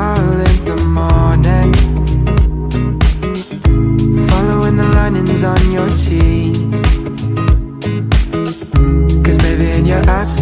smile in the morning. Following the linings on your cheeks. Cause baby in your absence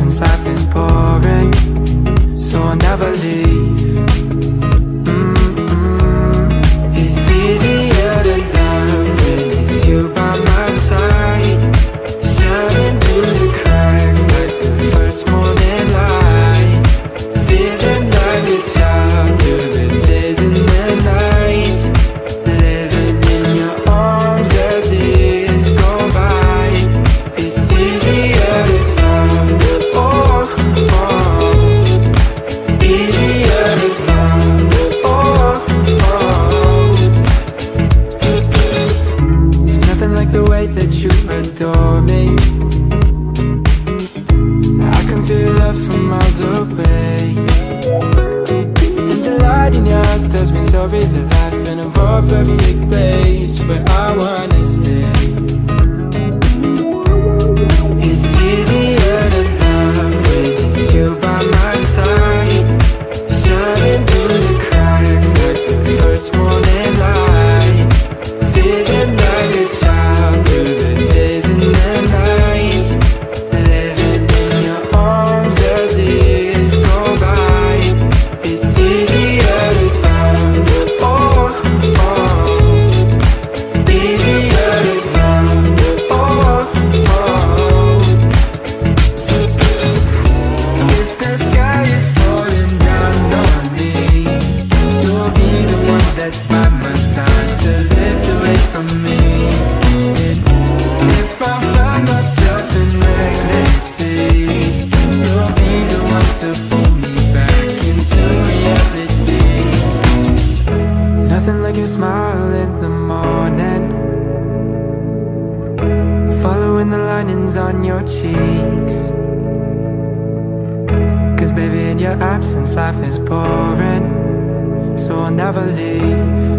adore me. I can feel love from miles away. And the light in your eyes tells me stories of life In a perfect place where I wanna stay from me. If I find myself in reckless seas You'll be the one to pull me back into reality. Nothing like your smile in the morning. Following the linings on your cheeks. Cause baby in your absence life is boring. So I'll never leave